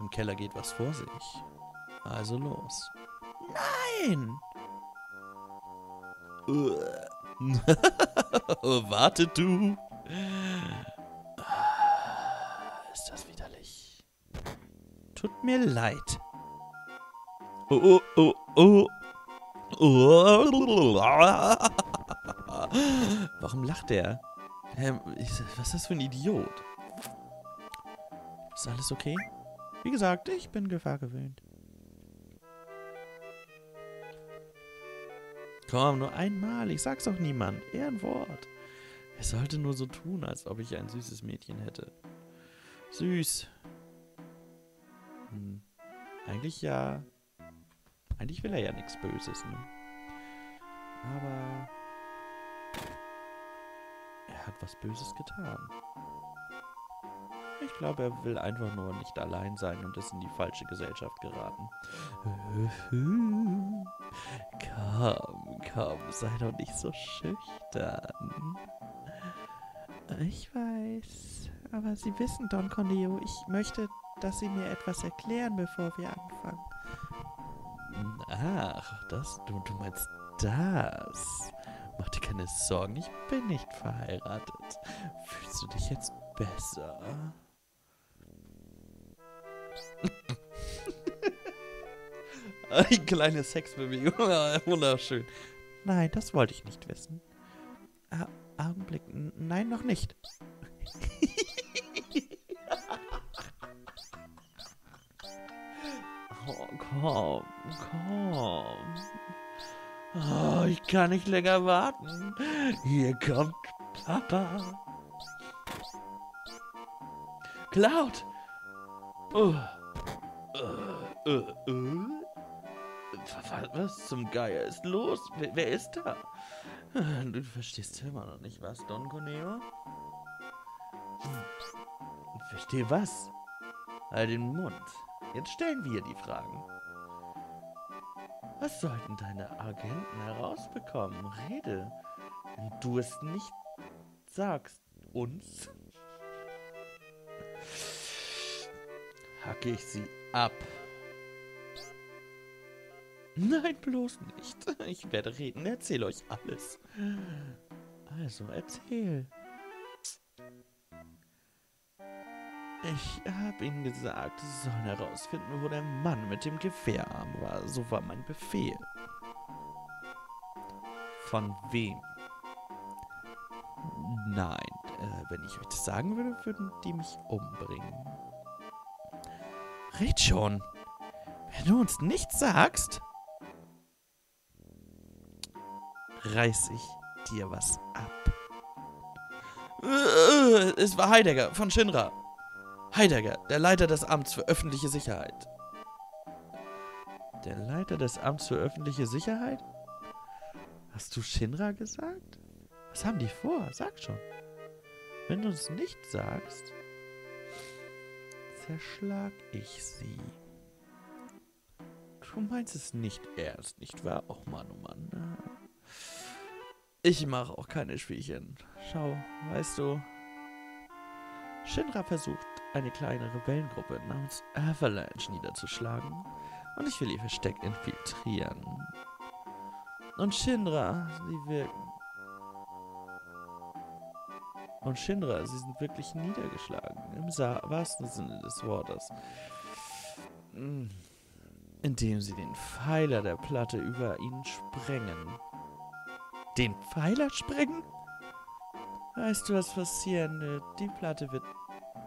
Im Keller geht was vor sich. Also los. Nein! Warte du! Ist das widerlich. Tut mir leid. Oh, oh, oh, oh. Warum lacht er? Was ist das für ein Idiot? Ist alles okay? Wie gesagt, ich bin gefahrgewöhnt. Komm, nur einmal. Ich sag's auch niemand. Eher ein Wort. Er sollte nur so tun, als ob ich ein süßes Mädchen hätte. Süß. Hm. Eigentlich ja. Eigentlich will er ja nichts Böses, ne? Aber er hat was Böses getan. Ich glaube, er will einfach nur nicht allein sein und ist in die falsche Gesellschaft geraten. Komm, komm, sei doch nicht so schüchtern. Ich weiß, aber Sie wissen, Don Corneo, ich möchte, dass Sie mir etwas erklären, bevor wir anfangen. Ach, das, du, du meinst das. Mach dir keine Sorgen, ich bin nicht verheiratet. Fühlst du dich jetzt besser? Eine kleine Sexbewegung. Wunderschön. Nein, das wollte ich nicht wissen. Ah, Augenblick. Nein, noch nicht. oh, komm, komm. Oh, ich kann nicht länger warten. Hier kommt Papa. Cloud! Oh. Uh, uh. Was zum Geier ist los? Wer, wer ist da? Du verstehst immer noch nicht was, Don Corneo? Hm. Verstehe was? Halt den Mund. Jetzt stellen wir die Fragen. Was sollten deine Agenten herausbekommen? Rede. Wenn du es nicht sagst, uns, hacke ich sie ab. Nein, bloß nicht. Ich werde reden, erzähle euch alles. Also, erzähl. Ich habe ihnen gesagt, sie sollen herausfinden, wo der Mann mit dem Gewehrarm war. So war mein Befehl. Von wem? Nein, äh, wenn ich euch das sagen würde, würden die mich umbringen. Red schon. Wenn du uns nichts sagst, reiß ich dir was ab. Äh, es war Heidegger von Shinra. Heidegger, der Leiter des Amts für öffentliche Sicherheit. Der Leiter des Amts für öffentliche Sicherheit? Hast du Shinra gesagt? Was haben die vor? Sag schon. Wenn du uns nicht sagst, zerschlag ich sie. Du meinst es nicht ernst, nicht wahr? Och Mann, oh Mann. Ich mache auch keine Spielchen. Schau, weißt du, Shinra versucht, eine kleine Rebellengruppe namens Avalanche niederzuschlagen und ich will ihr Versteck infiltrieren. Und Shinra, sie wirken. Und Shinra, sie sind wirklich niedergeschlagen, im wahrsten Sinne des Wortes. Hm. Indem sie den Pfeiler der Platte über ihnen sprengen. Den Pfeiler sprengen? Weißt du, was passieren wird? Die Platte wird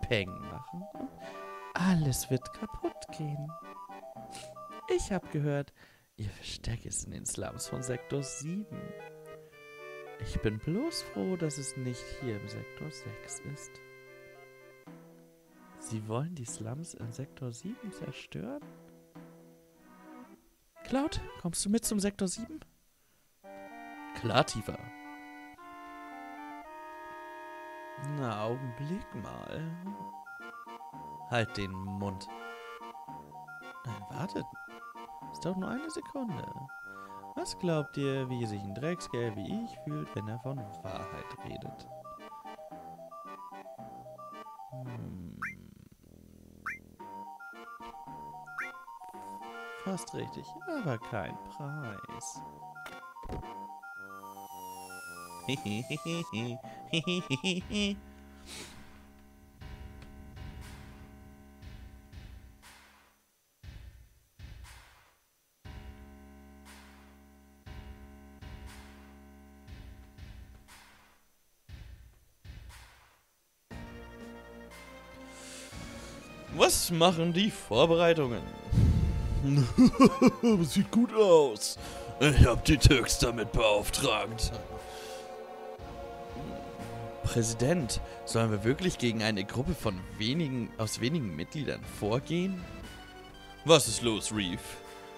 Peng machen und alles wird kaputt gehen. Ich habe gehört, ihr Versteck ist in den Slums von Sektor 7. Ich bin bloß froh, dass es nicht hier im Sektor 6 ist. Sie wollen die Slums in Sektor 7 zerstören? Cloud, kommst du mit zum Sektor 7? Klar, Tifa. Na, Augenblick mal. Halt den Mund. Nein, wartet. Ist doch nur eine Sekunde. Was glaubt ihr, wie sich ein Drecksgeld wie ich fühlt, wenn er von Wahrheit redet? Hm. fast richtig, aber kein Preis. Was machen die Vorbereitungen? Sieht gut aus. Ich hab die Türks damit beauftragt. Präsident, sollen wir wirklich gegen eine Gruppe von wenigen, aus wenigen Mitgliedern vorgehen? Was ist los, Reef?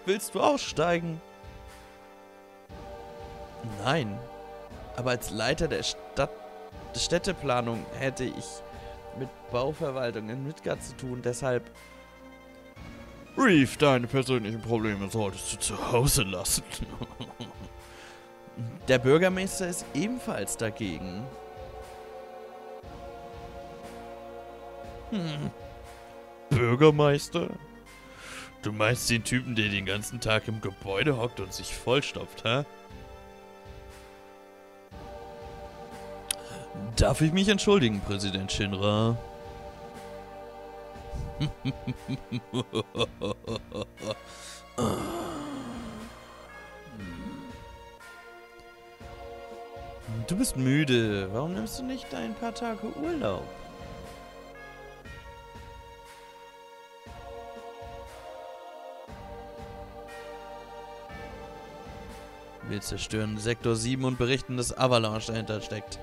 Willst du aussteigen? Nein. Aber als Leiter der Stadt, der Städteplanung hätte ich mit Bauverwaltung in Midgard zu tun, deshalb... Reef, deine persönlichen Probleme solltest du zu Hause lassen. Der Bürgermeister ist ebenfalls dagegen. Hm. Bürgermeister? Du meinst den Typen, der den ganzen Tag im Gebäude hockt und sich vollstopft, hä? Darf ich mich entschuldigen, Präsident Shinra? Du bist müde. Warum nimmst du nicht ein paar Tage Urlaub? Wir zerstören Sektor 7 und berichten, dass Avalanche dahinter steckt.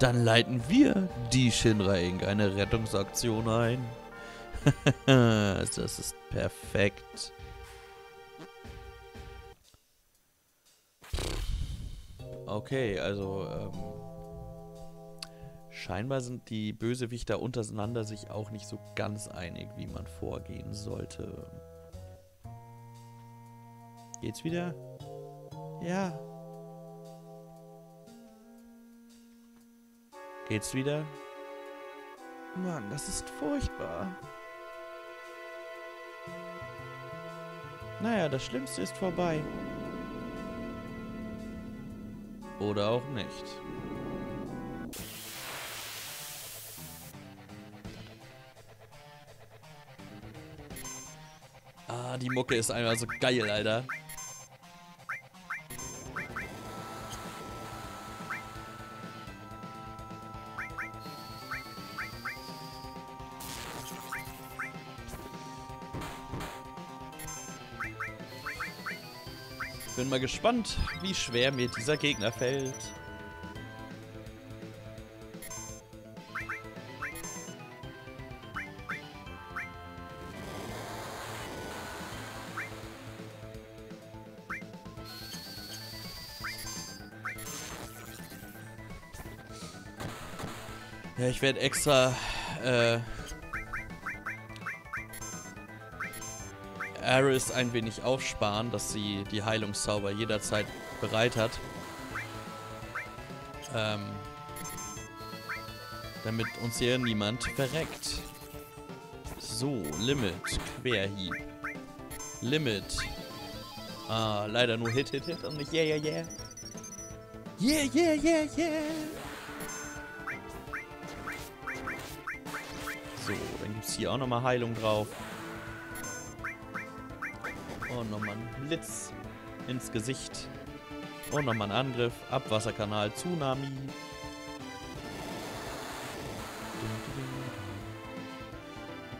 Dann leiten wir die Shinra Inc. eine Rettungsaktion ein. das ist perfekt. Okay, also ähm, scheinbar sind die Bösewichter untereinander sich auch nicht so ganz einig, wie man vorgehen sollte. Geht's wieder? Ja. Geht's wieder? Mann, das ist furchtbar. Naja, das Schlimmste ist vorbei. Oder auch nicht. Ah, die Mucke ist einmal so geil, Alter. Bin mal gespannt, wie schwer mir dieser Gegner fällt. Ja, ich werde extra äh, Aris ein wenig aufsparen, dass sie die Heilungszauber jederzeit bereit hat. Ähm, damit uns hier niemand verreckt. So, Limit, Querhieb. Limit. Ah, leider nur Hit, Hit, Hit und nicht Yeah, Yeah, Yeah. Yeah, yeah, yeah, yeah. So, dann gibt es hier auch nochmal Heilung drauf. Und nochmal ein Blitz ins Gesicht. Und nochmal ein Angriff. Abwasserkanal, Tsunami.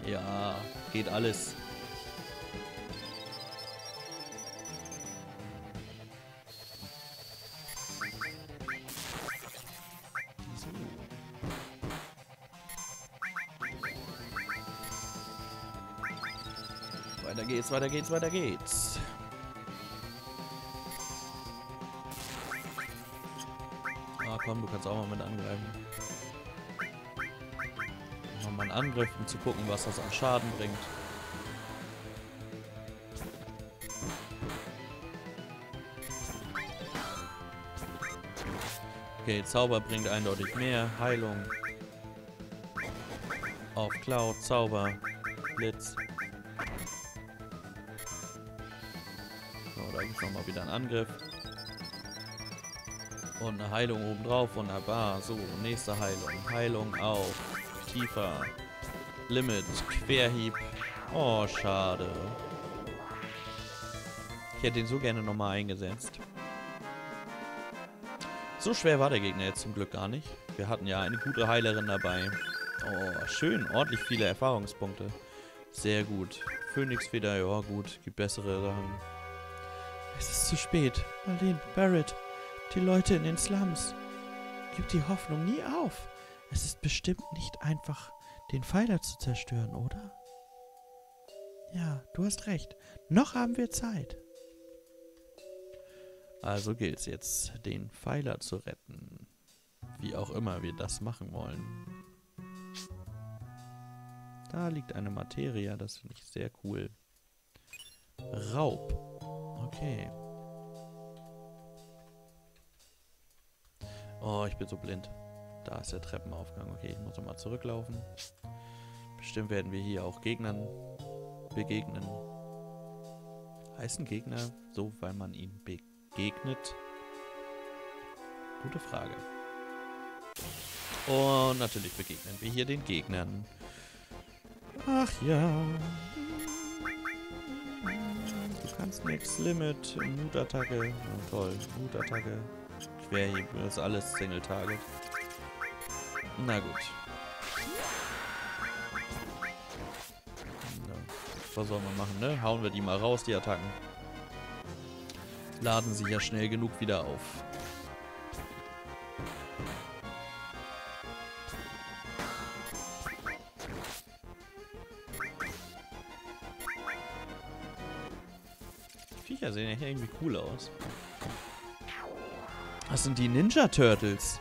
Ja, geht alles. Weiter geht's, weiter geht's, weiter geht's. Ah, komm, du kannst auch mal mit angreifen. Nochmal einen Angriff, um zu gucken, was das an Schaden bringt. Okay, Zauber bringt eindeutig mehr. Heilung. Auf Cloud, Zauber, nochmal wieder einen Angriff. Und eine Heilung obendrauf. Wunderbar. So, nächste Heilung. Heilung auf. Tiefer. Limit. Querhieb. Oh, schade. Ich hätte ihn so gerne nochmal eingesetzt. So schwer war der Gegner jetzt zum Glück gar nicht. Wir hatten ja eine gute Heilerin dabei. Oh, schön. Ordentlich viele Erfahrungspunkte. Sehr gut. Phönixfeder, ja gut. Gibt bessere Sachen. Es ist zu spät. Marlene, Barrett, die Leute in den Slums. Gib die Hoffnung nie auf. Es ist bestimmt nicht einfach, den Pfeiler zu zerstören, oder? Ja, du hast recht. Noch haben wir Zeit. Also gilt es jetzt, den Pfeiler zu retten. Wie auch immer wir das machen wollen. Da liegt eine Materie, das finde ich sehr cool. Raub. Okay. Oh, ich bin so blind. Da ist der Treppenaufgang. Okay, ich muss nochmal zurücklaufen. Bestimmt werden wir hier auch Gegnern begegnen. Heißen Gegner so, weil man ihn begegnet? Gute Frage. Und natürlich begegnen wir hier den Gegnern. Ach ja. Kannst nix. Limit, Mutattacke. Oh, toll. Mutattacke. Querhieb. Das ist alles Single Target. Na gut. Was soll man machen, ne? Hauen wir die mal raus, die Attacken. Laden sich ja schnell genug wieder auf. Viecher sehen ja hier irgendwie cool aus. Das sind die Ninja Turtles.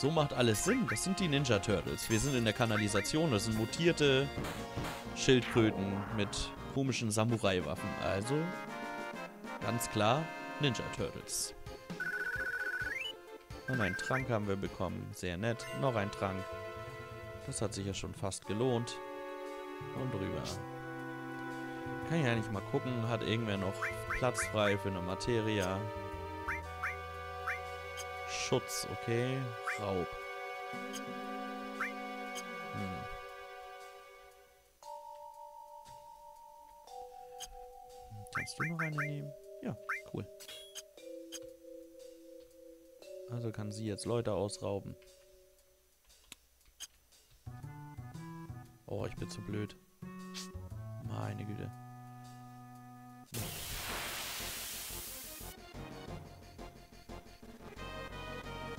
So macht alles Sinn. Das sind die Ninja Turtles. Wir sind in der Kanalisation. Das sind mutierte Schildkröten mit komischen Samurai-Waffen. Also, ganz klar, Ninja Turtles. Und einen Trank haben wir bekommen. Sehr nett. Noch ein Trank. Das hat sich ja schon fast gelohnt. Und drüber. Kann ich eigentlich mal gucken. Hat irgendwer noch Platz frei für eine Materia? Schutz, okay. Raub. Hm. Kannst du noch eine nehmen? Ja, cool. Also kann sie jetzt Leute ausrauben. Oh, ich bin zu blöd. Meine Güte.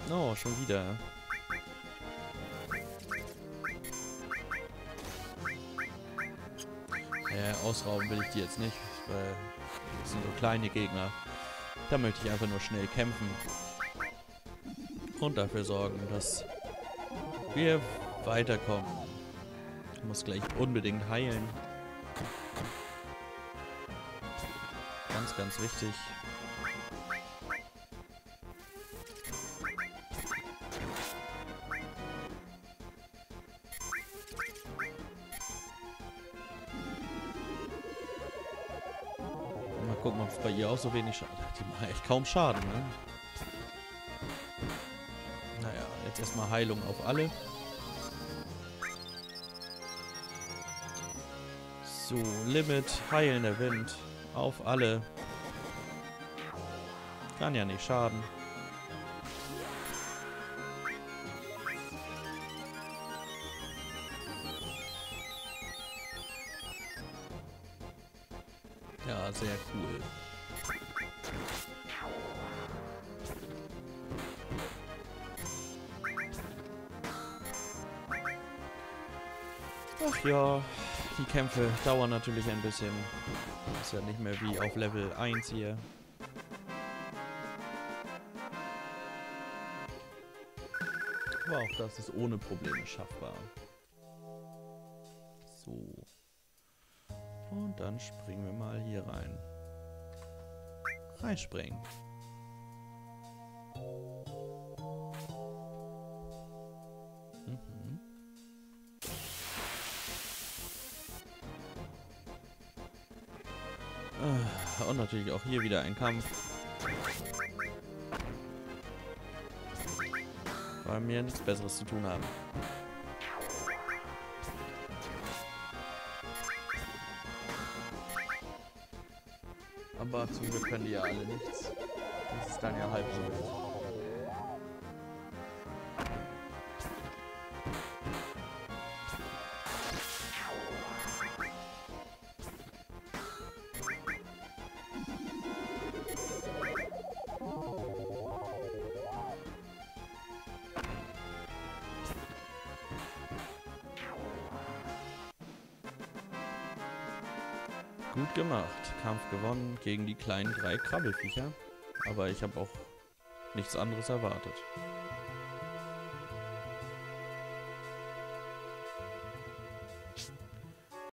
Oh, schon wieder. Äh, ausrauben will ich die jetzt nicht, weil das sind so kleine Gegner. Da möchte ich einfach nur schnell kämpfen. Und dafür sorgen, dass wir weiterkommen. Ich muss gleich unbedingt heilen. Ganz, ganz wichtig. Gucken, ob es bei ihr auch so wenig Schaden. Die machen echt kaum Schaden, ne? Naja, jetzt erstmal Heilung auf alle. So, Limit, heilender Wind. Auf alle. Kann ja nicht schaden. Ja, die Kämpfe dauern natürlich ein bisschen. Ist ja nicht mehr wie auf Level 1 hier. Aber auch das ist ohne Probleme schaffbar. So. Und dann springen wir mal hier rein. Reinspringen. Und natürlich auch hier wieder ein Kampf. Weil wir nichts Besseres zu tun haben. Aber zum Glück können die ja alle nichts. Das ist dann ja halb so wild. Gut gemacht. Kampf gewonnen gegen die kleinen drei Krabbelfiecher. Aber ich habe auch nichts anderes erwartet.